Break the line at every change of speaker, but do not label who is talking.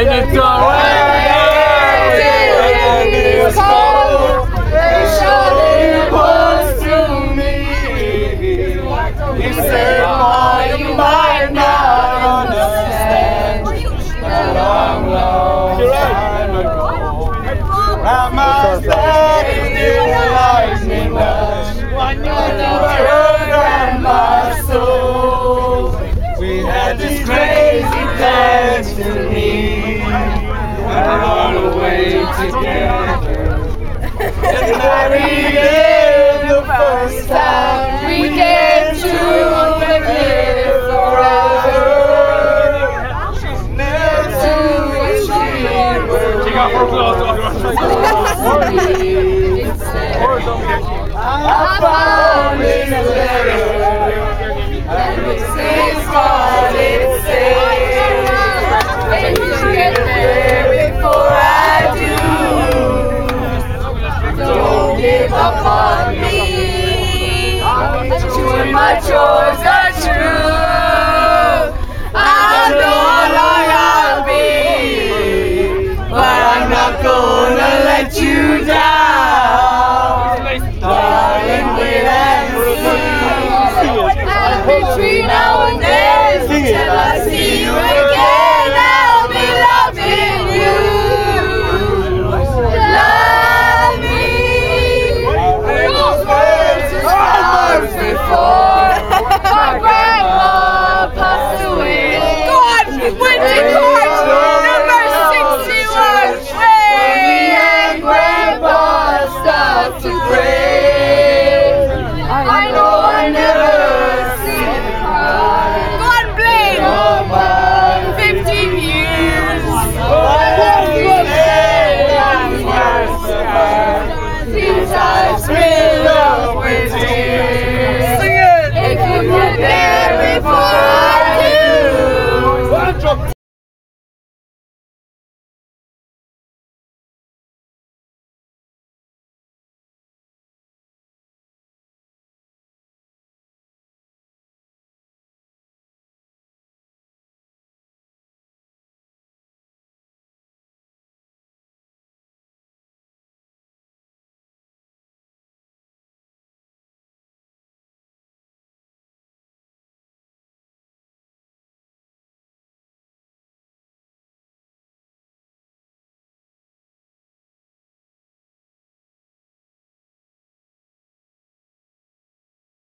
And
you throw It's this crazy dance to me. We're all away together. and I regain the first time we get to live forever. She's never to. She got her gloves off. I'll give up me. Doing my chores are true. I know how I'll be, but I'm not gonna let you down. Darling, wait and see. Between now and then.